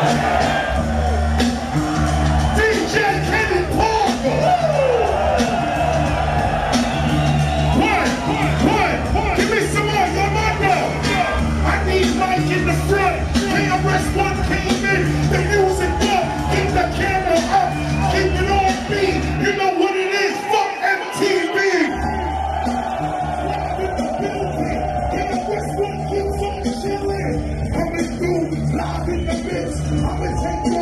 Thank in the. I'm going to take